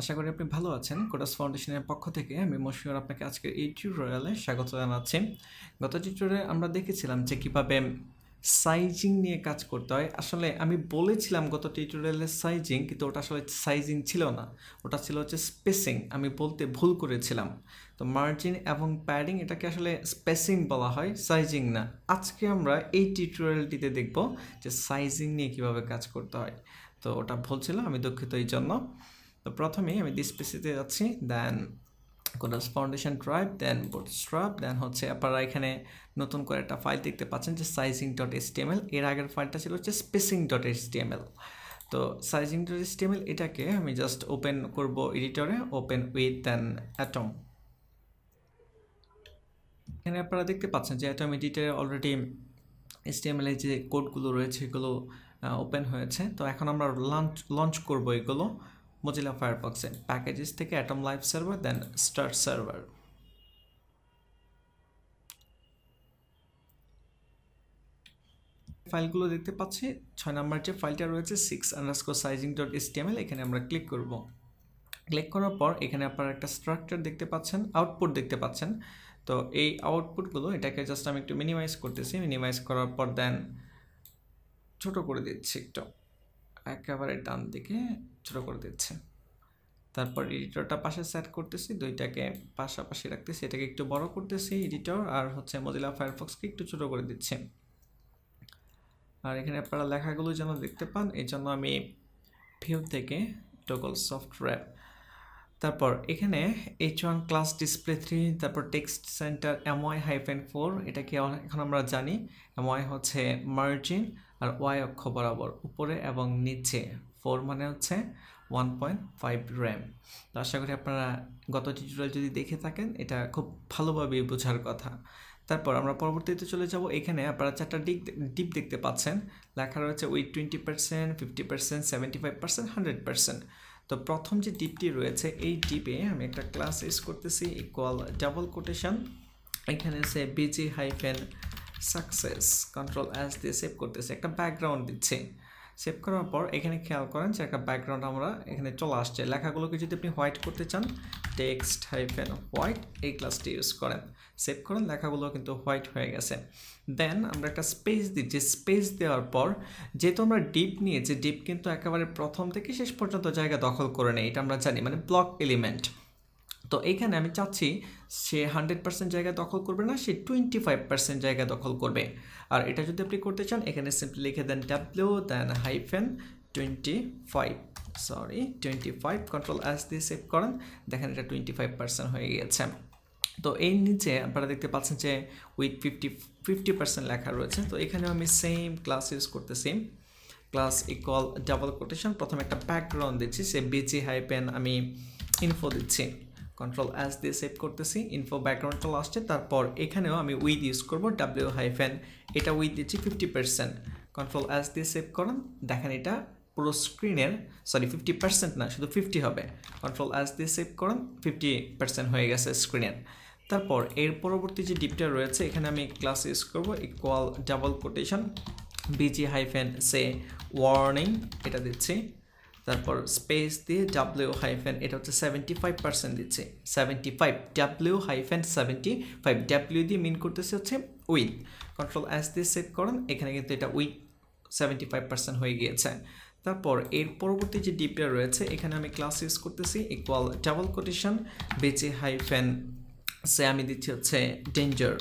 আশা করি আপনি ভালো আছেন। কোটাস ফাউন্ডেশনের পক্ষ থেকে আমি মশিউর আপনাকে আজকের এই টিউটোরিয়ালে স্বাগত জানাচ্ছি। গত টিউটোরিয়ালে আমরা দেখেছিলাম যে কীভাবে সাইজিং নিয়ে কাজ করতে হয়। আসলে আমি বলেছিলাম গত টিউটোরিয়ালে সাইজিং কিন্তু ওটা আসলে সাইজিং ছিল না। ওটা ছিল হচ্ছে স্পেসিং আমি বলতে ভুল করেছিলাম। তো মার্জিন এবং প্যাডিং এটাকে আসলে স্পেসিং বলা হয় সাইজিং না। আজকে আমরা এই টিউটোরিয়ালটিতে দেখব যে সাইজিং নিয়ে কীভাবে কাজ করতে হয়। তো ওটা ভুল ছিল, আমি দুঃখিত এই জন্য। তো প্রথমেই আমি ডিসপ্লেসিতে যাচ্ছি then কোডাস foundation drive then bootstrap then হচ্ছে আপনারা এখানে নতুন করে একটা ফাইল দেখতে পাচ্ছেন যে সাইজিং ডট এসটিএমএল এর আগের ফাইলটা ছিল হচ্ছে স্পেসিং ডট এসটিএমএল তো সাইজিং ডট এসটিএমএল এটাকে আমি জাস্ট ওপেন করব এডিটরে ওপেন উইথ দেন অ্যাটম এখানে আপনারা দেখতে পাচ্ছেন যে অ্যাটম এডিটরে অলরেডি এসটিএমএল এর যে কোডগুলো রয়েছে, এগুলো ওপেন হয়েছে। তো এখন আমরা লঞ্চ লঞ্চ করব এগুলো। মজিলা ফায়ারফক্সে প্যাকেজেস থেকে atom live server then start server ফাইলগুলো দেখতে পাচ্ছি। ছয় নম্বর যে ফাইলটা রয়েছে six underscore sizing dot HTML এখানে আমরা ক্লিক করব। ক্লিক করার পর এখানে আপনারা একটা স্ট্রাকচার দেখতে পাচ্ছেন আউটপুট দেখতে পাচ্ছেন। তো এই আউটপুটগুলো এটাকে জাস্ট আমি একটু মিনিমাইজ করতেছি। মিনিমাইজ করার পর দেন ছোট করে দিচ্ছি একটু। একেবারে ডান দিকে ছোট করে দিচ্ছে। তারপর এডিটরটা পাশে সেট করতেছি, দুইটাকে পাশাপাশি রাখতেছি, এটাকে একটু বড় করতেছি এডিটর, আর হচ্ছে মজিলা ফায়ারফক্সকে একটু ছোট করে দিচ্ছি। আর এখানে আপনারা লেখাগুলো যেন দেখতে পান, এই জন্য আমি ভিউ থেকে টগল সফটওয়্যার তারপর এখানে H one class display three তারপর text centre MY hyphen four এটাকে এখন আমরা জানি? এমওয়াই হচ্ছে মার্জিন আর ওয়াই অক্ষ বরাবর উপরে এবং নিচে। ফোর মানে হচ্ছে ওয়ান পয়েন্ট ফাইভ র্যাম তো আশা করি আপনারা গত টিউটোরিয়াল যদি দেখে থাকেন, এটা খুব ভালোভাবে বোঝার কথা। তারপর আমরা পরবর্তীতে চলে যাব। এখানে আপনারা চারটা ডিপ ডিপ দেখতে পাচ্ছেন। লেখা রয়েছে width twenty percent fifty percent seventy five percent hundred percent তো প্রথম যে ডিপটি রয়েছে, এই ডিপে আমি একটা ক্লাস ইউজ করতেছি ইকুয়াল ডাবল কোটেশন এখানে সে BG hyphen success control S দিয়ে সেভ করতেছে, একটা ব্যাকগ্রাউন্ড দিচ্ছে। সেভ করার পর এখানে খেয়াল করেন যে একটা ব্যাকগ্রাউন্ড আমরা এখানে চলে আসছে। লেখাগুলোকে যদি আপনি হোয়াইট করতে চান টেক্সট হাইফেন হোয়াইট এই ক্লাসটি ইউজ করেন। সেভ করেন, লেখাগুলো কিন্তু হোয়াইট হয়ে গেছে। দেন আমরা একটা স্পেস দিচ্ছি। স্পেস দেওয়ার পর যেহেতু আমরা ডিপ নিয়েছি ডিপ কিন্তু একেবারে প্রথম থেকে শেষ পর্যন্ত জায়গা দখল করে নেই, এটা আমরা জানি মানে ব্লক এলিমেন্ট তো এইখানে আমি চাচ্ছি সে হান্ড্রেড পার্সেন্ট জায়গা দখল করবে না, সে টোয়েন্টি ফাইভ পার্সেন্ট জায়গা দখল করবে। আর এটা যদি আপনি করতে চান, এখানে সিম্পলি লিখে দেন W then hyphen twenty five sorry twenty five control S দিয়ে সেভ করেন, দেখেন এটা টোয়েন্টি ফাইভ পার্সেন্ট হয়ে গিয়েছে। তো এই নিচে আপনারা দেখতে পাচ্ছেন যে উইথ ফিফটি ফিফটি পার্সেন্ট লেখা রয়েছে। তো এখানে আমি সেম ক্লাস ইউজ করতেছি। ক্লাস ইকুয়াল ডাবল কোটেশন প্রথমে একটা ব্যাকগ্রাউন্ড দিচ্ছি, সে বিজি হাইপেন আমি ইনফো দিচ্ছি। কন্ট্রোল অ্যাস দিয়ে সেভ করতেছি ইনফো ব্যাকগ্রাউন্ড চলে আসছে, তারপর এখানেও আমি উইথ ইউজ করব ডাব্লিউ হাইফেন এটা উইথ দিচ্ছি ফিফটি পার্সেন্ট কন্ট্রোল অ্যাস দিয়ে সেভ করেন, দেখেন এটা পুরো স্ক্রিনের সরি ফিফটি পার্সেন্ট না, শুধু ফিফটি হবে। কন্ট্রোল অ্যাস দিয়ে সেভ করেন ফিফটি পার্সেন্ট হয়ে গেছে স্ক্রিনের তারপর এর পরবর্তী যে ডিপটা রয়েছে, এখানে আমি ক্লাস ইউজ করব equal double quotation BG hyphen সে ওয়ার্নিং এটা দিচ্ছি। তারপর স্পেস দিয়ে ডাব্লিউ হাইফেন এটা হচ্ছে সেভেন্টি ফাইভ পার্সেন্ট দিচ্ছে। Seventy five W hyphen seventy five W দিয়ে মিন করতেছে হচ্ছে উইথ কন্ট্রোল অ্যাস দিয়ে সেভ করেন, এখানে কিন্তু এটা উইথ সেভেন্টি ফাইভ পার্সেন্ট হয়ে গিয়েছে। তারপর এর পরবর্তী যে ডিপটা রয়েছে, এখানে আমি ক্লাস ইউজ করতেছি ইকুয়াল ডাবল কোটেশন বেচে হাইফেন সে আমি দিচ্ছি হচ্ছে ডেঞ্জার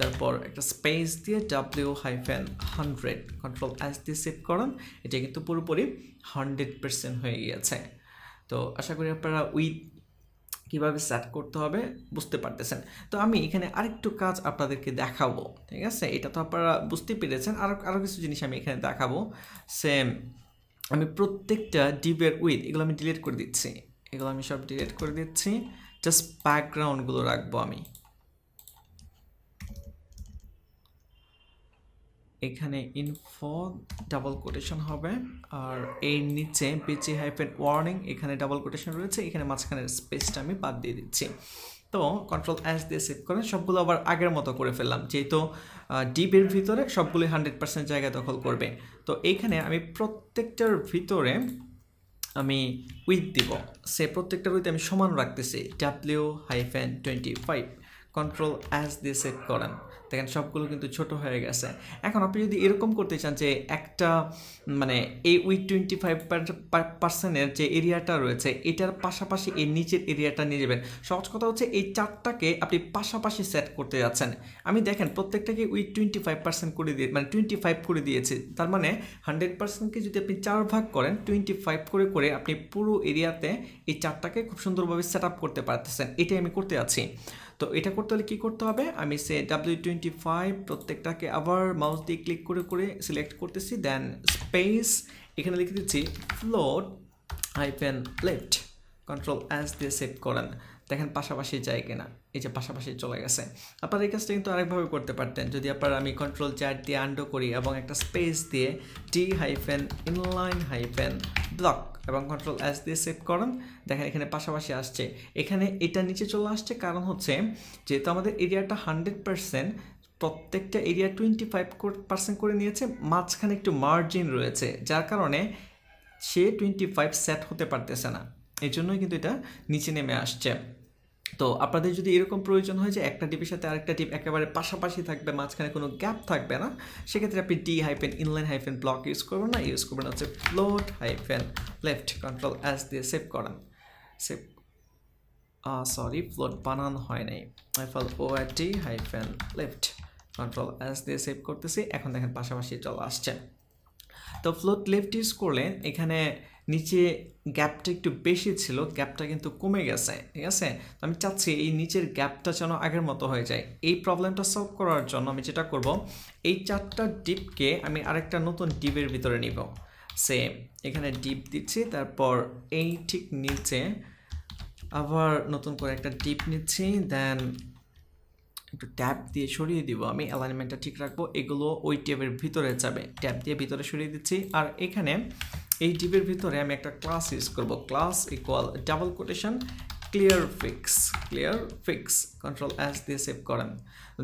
তারপর একটা স্পেস দিয়ে W hyphen hundred control S দিয়ে সেভ করান। এটা কিন্তু পুরোপুরি হান্ড্রেড পার্সেন্ট হয়ে গিয়েছে। তো আশা করি আপনারা উইথ কীভাবে সেট করতে হবে বুঝতে পারতেছেন। তো আমি এখানে আরেকটু কাজ আপনাদেরকে দেখাবো, ঠিক আছে? এটা তো আপনারা বুঝতে পেরেছেন। আরও আরও কিছু জিনিস আমি এখানে দেখাবো। সেম আমি প্রত্যেকটা ডিবের উইথ এগুলো আমি ডিলিট করে দিচ্ছি। এগুলো আমি সব ডিলিট করে দিচ্ছি। জাস্ট ব্যাকগ্রাউন্ডগুলো রাখব আমি। এখানে ইনফো ডাবল কোটেশন হবে। আর এর নিচে পিচি হাইফেন ওয়ার্নিং এখানে ডাবল কোটেশন রয়েছে। এখানে মাঝখানের স্পেসটা আমি বাদ দিয়ে দিচ্ছি। তো কন্ট্রোল অ্যাস দিয়ে সেভ করেন সবগুলো আবার আগের মতো করে ফেললাম। যেহেতু ডিপের ভিতরে সবগুলোই হান্ড্রেড পার্সেন্ট জায়গা দখল করবে। তো এইখানে আমি প্রত্যেকটার ভিতরে আমি উইথ দিব। সে প্রত্যেকটার উইথ আমি সমান রাখতেছি। W hyphen twenty five control S দিয়ে সেভ করেন। দেখেন, সবগুলো কিন্তু ছোট হয়ে গেছে। এখন আপনি যদি এরকম করতে চান যে একটা মানে এই উইথ টোয়েন্টি ফাইভ পার্সেন্টের যে এরিয়াটা রয়েছে, এটার পাশাপাশি এই নিচের এরিয়াটা নিয়ে যাবেন। সহজ কথা হচ্ছে এই চারটাকে আপনি পাশাপাশি সেট করতে যাচ্ছেন। আমি দেখেন, প্রত্যেকটাকে উইথ টোয়েন্টি ফাইভ পার্সেন্ট করে দিয়ে মানে টোয়েন্টি ফাইভ করে দিয়েছি। তার মানে হান্ড্রেড পার্সেন্টকে যদি আপনি চার ভাগ করেন টোয়েন্টি ফাইভ করে করে আপনি পুরো এরিয়াতে এই চারটাকে খুব সুন্দরভাবে সেট আপ করতে পারতেছেন। এটাই আমি করতে যাচ্ছি। তো এটা করতে হলে কী করতে হবে? আমি সে ডাব্লিউ টোয়েন্টি ফাইভ প্রত্যেকটাকে আবার মাউস দিয়ে ক্লিক করে করে সিলেক্ট করতেছি দেন স্পেস এখানে লিখে দিচ্ছি float hyphen left control S দিয়ে সেভ করেন। দেখেন পাশাপাশি যায় কিনা, এই যে পাশাপাশি চলে গেছে। আপনারা এই কাজটা কিন্তু আরেকভাবে করতে পারতেন। যদি আপনারা আমি কন্ট্রোল চ্যাট দিয়ে আন্ডো করি এবং একটা স্পেস দিয়ে T hyphen inline hyphen block এবং কন্ট্রোল এস দিয়ে সেভ করেন। দেখেন এখানে পাশাপাশি আসছে। এখানে এটা নিচে চলে আসছে কারণ হচ্ছে যেহেতু আমাদের এরিয়াটা হান্ড্রেড পার্সেন্ট প্রত্যেকটা এরিয়া টোয়েন্টি ফাইভ পার্সেন্ট করে নিয়েছে, মাঝখানে একটু মার্জিন রয়েছে, যার কারণে সে টোয়েন্টি ফাইভ সেট হতে পারতেছে না। এই জন্যই কিন্তু এটা নিচে নেমে আসছে। তো আপনাদের যদি এরকম প্রয়োজন হয় যে একটা টিপের সাথে আরেকটা টিপ একেবারে পাশাপাশি থাকবে, মাঝখানে কোনো গ্যাপ থাকবে না, সেক্ষেত্রে আপনি D hyphen inline hyphen block use করবেন না ইউজ করবেন হচ্ছে float hyphen left control S দিয়ে সেভ করেন। সেভ সরি ফ্লোট বানান হয় নাই। হাইফল ও আর T hyphen left control S দিয়ে সেভ করতেছি, এখন দেখেন পাশাপাশি চলে আসছে। তো ফ্লোট লেফট ইউজ করলে এখানে নিচে গ্যাপটা একটু বেশি ছিল গ্যাপটা কিন্তু কমে গেছে, ঠিক আছে? তো আমি চাচ্ছি এই নিচের গ্যাপটা যেন আগের মতো হয়ে যায়। এই প্রবলেমটা সলভ করার জন্য আমি যেটা করব, এই চারটা ডিপকে আমি আরেকটা নতুন ডিপের ভিতরে নিব। সেম এখানে ডিপ দিচ্ছি, তারপর এই ঠিক নিচে আবার নতুন করে একটা ডিপ নিচ্ছি দেন একটু ট্যাপ দিয়ে সরিয়ে দিব আমি অ্যালাইনমেন্টটা ঠিক রাখব, এগুলো ওই ট্যাবের ভিতরে যাবে। ট্যাপ দিয়ে ভিতরে সরিয়ে দিচ্ছি, আর এখানে এই ডিপের ভিতরে আমি একটা ক্লাস ইউজ করব। Class equal double quotation clearfix clearfix control S দিয়ে সেভ করেন।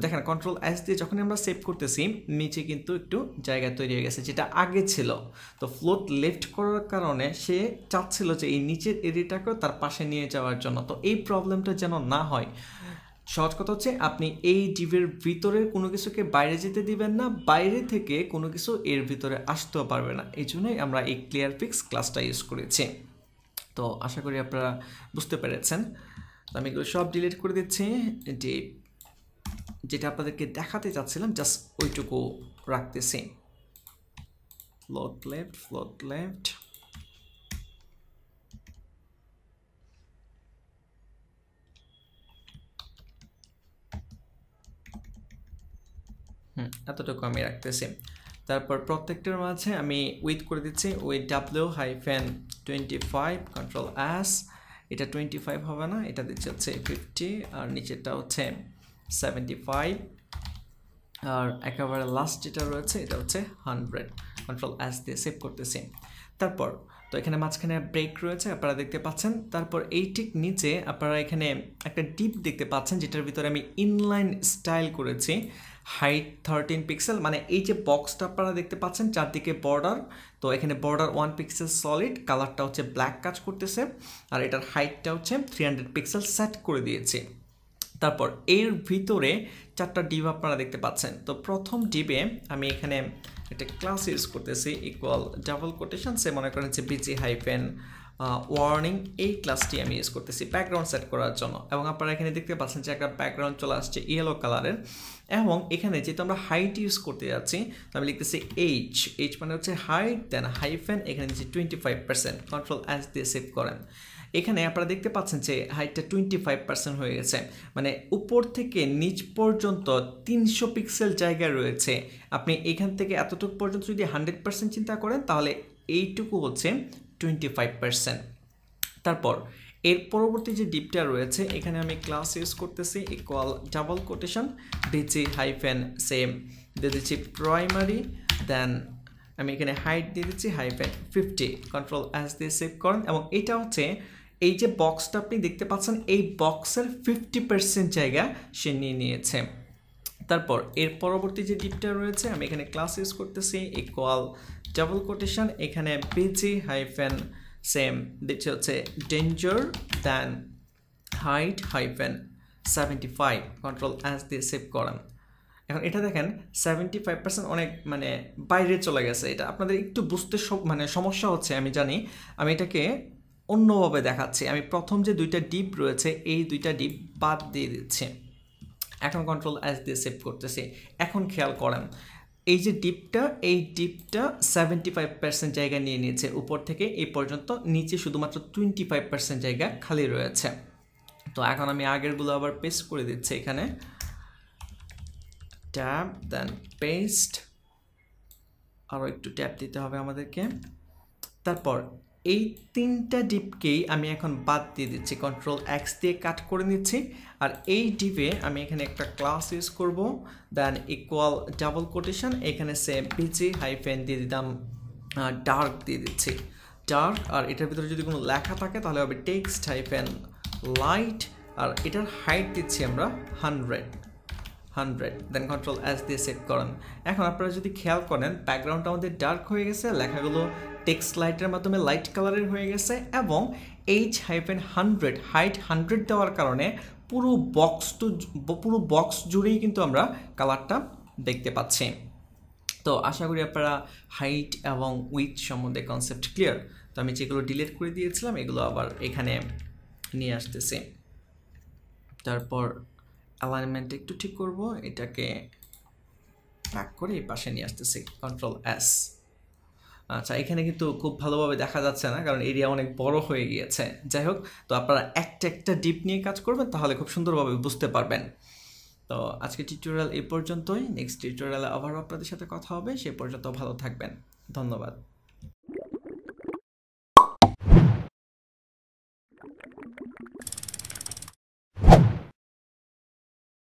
দেখেন কন্ট্রোল অ্যাস দিয়ে যখনই আমরা সেভ করতেছি, নিচে কিন্তু একটু জায়গা তৈরি হয়ে গেছে, যেটা আগে ছিল। তো ফ্লোট লেফট করার কারণে সে চাচ্ছিল যে এই নিচের এরিয়াটাকেও তার পাশে নিয়ে যাওয়ার জন্য। তো এই প্রবলেমটা যেন না হয় সহজ কথা হচ্ছে আপনি এই ডিভের ভিতরে কোনো কিছুকে বাইরে যেতে দিবেন না, বাইরে থেকে কোনো কিছু এর ভিতরে আসতেও পারবে না। এই জন্যই আমরা এই ক্লিয়ার ফিক্স ক্লাসটা ইউজ করেছি। তো আশা করি আপনারা বুঝতে পেরেছেন। তো আমি এগুলো সব ডিলিট করে দিচ্ছি। যে, যেটা আপনাদেরকে দেখাতে চাচ্ছিলাম জাস্ট ওইটুকু রাখতেছি। ফ্লোট লেফট ফ্লোট লেফট এতটুকু আমি রাখতেছি। তারপর প্রত্যেকটার মাঝে আমি উইথ করে দিচ্ছি width W hyphen twenty five control S এটা টোয়েন্টি ফাইভ হবে না, এটা দিচ্ছে হচ্ছে ফিফটি আর নিচেরটা হচ্ছে সেভেন্টি ফাইভ আর একেবারে লাস্ট যেটা রয়েছে, এটা হচ্ছে হান্ড্রেড কন্ট্রোল অ্যাস দিয়ে সেভ করতেছি। তারপর তো এখানে মাঝখানে ব্রেক রয়েছে, আপনারা দেখতে পাচ্ছেন। তারপর এই ঠিক নিচে আপনারা এখানে একটা ডিপ দেখতে পাচ্ছেন, যেটার ভিতরে আমি ইনলাইন স্টাইল করেছি। হাইট থার্টিন পিক্সেল মানে এই যে বক্সটা আপনারা দেখতে পাচ্ছেন, চারদিকে বর্ডার তো এখানে বর্ডার ওয়ান পিক্সেল সলিড কালারটা হচ্ছে ব্ল্যাক কাজ করতেছে। আর এটার হাইটটা হচ্ছে থ্রি হান্ড্রেড পিক্সেল সেট করে দিয়েছি। তারপর এর ভিতরে চারটা ডিপ আপনারা দেখতে পাচ্ছেন। তো প্রথম ডিপে আমি এখানে একটা ক্লাস ইউজ করতেছি ইকুয়াল ডাবল কোটেশন সে মনে করেন যে বিজি হাইফেন ওয়ার্নিং এই ক্লাসটি আমি ইউজ করতেছি ব্যাকগ্রাউন্ড সেট করার জন্য। এবং আপনারা এখানে দেখতে পাচ্ছেন যে একটা ব্যাকগ্রাউন্ড চলে আসছে ইয়েলো কালারের এবং এখানে যেহেতু আমরা হাইট ইউজ করতে যাচ্ছি, তো আমি লিখতেছি এইচ এইচ মানে হচ্ছে হাইট দেন হাইফেন এখানে দিচ্ছি twenty five percent control S দিয়ে সেভ করেন। এখানে আপনারা দেখতে পাচ্ছেন যে হাইটটা টোয়েন্টি ফাইভ পার্সেন্ট হয়ে গেছে। মানে উপর থেকে নিচ পর্যন্ত তিনশো পিক্সেল জায়গা রয়েছে। আপনি এখান থেকে এতটুকু পর্যন্ত যদি হান্ড্রেড পার্সেন্ট চিন্তা করেন, তাহলে এইটুকু হচ্ছে টোয়েন্টি ফাইভ পার্সেন্ট তারপর, এর পরবর্তী যে ডিপটা রয়েছে, এখানে আমি ক্লাস ইউজ করতেছি ইকুয়াল ডাবল কোটেশন দিচ্ছি হাইফেন সেম দিয়ে দিচ্ছি প্রাইমারি দেন আমি এখানে হাইট দিয়ে দিচ্ছি হাইফেন ফিফটি কন্ট্রোল অ্যাস দিয়ে সেভ করেন, এবং এটা হচ্ছে এই যে বক্সটা আপনি দেখতে পাচ্ছেন, এই বক্সের ফিফটি পার্সেন্ট জায়গা সে নিয়ে নিয়েছে। তারপর, এর পরবর্তী যে ডিপটা রয়েছে, আমি এখানে ক্লাস ইউজ করতেছি ইকুয়াল ডাবল কোটেশন এখানে বিজি হাইফেন সেম দিচ্ছে হচ্ছে danger then height hyphen seventy five control S দিয়ে সেভ করান। এখন এটা দেখেন সেভেন্টি ফাইভ পার্সেন্ট অনেক মানে বাইরে চলে গেছে এটা। আপনাদের একটু বুঝতে মানে সমস্যা হচ্ছে, আমি জানি। আমি এটাকে অন্যভাবে দেখাচ্ছি। আমি প্রথম যে দুইটা ডিপ রয়েছে, এই দুইটা ডিপ বাদ দিয়ে দিচ্ছি। এখন কন্ট্রোল অ্যাস দিয়ে সেভ করতেছি। এখন খেয়াল করেন, এই যে ডিপটা, এই ডিপটা সেভেন্টি ফাইভ পার্সেন্ট জায়গা নিয়ে নিয়েছে। উপর থেকে এই পর্যন্ত নিচে শুধুমাত্র টোয়েন্টি ফাইভ পার্সেন্ট জায়গা খালি রয়েছে। তো এখন আমি আগেরগুলো আবার পেস্ট করে দিচ্ছি এখানে। ট্যাব দেন পেস্ট আরও একটু ট্যাপ দিতে হবে আমাদেরকে। তারপর এই তিনটা ডিপকেই আমি এখন বাদ দিয়ে দিচ্ছি। কন্ট্রোল এক্স দিয়ে কাট করে নিচ্ছি। আর এই ডিপে আমি এখানে একটা ক্লাস ইউজ করব। দেন ইকুয়াল ডাবল কোটেশন এখানে সে বিজি হাইফেন দিয়ে দিতাম ডার্ক দিয়ে দিচ্ছি। ডার্ক আর এটার ভিতরে যদি কোনো লেখা থাকে তাহলে হবে টেক্সট হাইফেন লাইট আর এটার হাইট দিচ্ছি আমরা hundred hundred then control S দিয়ে সেট করেন। এখন আপনারা যদি খেয়াল করেন ব্যাকগ্রাউন্ডটা আমাদের ডার্ক হয়ে গেছে, লেখাগুলো টেক্সট লাইটের মাধ্যমে লাইট কালারের হয়ে গেছে এবং H hyphen hundred height hundred দেওয়ার কারণে পুরো বক্স টু পুরো বক্স জুড়েই কিন্তু আমরা কালারটা দেখতে পাচ্ছি। তো আশা করি আপনারা হাইট এবং উইথ সম্বন্ধে কনসেপ্ট ক্লিয়ার তো আমি যেগুলো ডিলিট করে দিয়েছিলাম, এগুলো আবার এখানে নিয়ে আসতেছি। তারপর অ্যালাইনমেন্ট একটু ঠিক করব, এটাকে ব্যাক করে এই পাশে নিয়ে আসতেছি কন্ট্রোল এস আচ্ছা এখানে কিন্তু খুব ভালোভাবে দেখা যাচ্ছে না, কারণ এরিয়া অনেক বড় হয়ে গিয়েছে। যাই হোক, তো আপনারা একটা একটা ডিপ নিয়ে কাজ করবেন, তাহলে খুব সুন্দরভাবে বুঝতে পারবেন। তো আজকে টিউটোরিয়াল এ পর্যন্তই। নেক্সট টিউটোরিয়ালে আবারও আপনাদের সাথে কথা হবে, সে পর্যন্ত ভালো থাকবেন। ধন্যবাদ।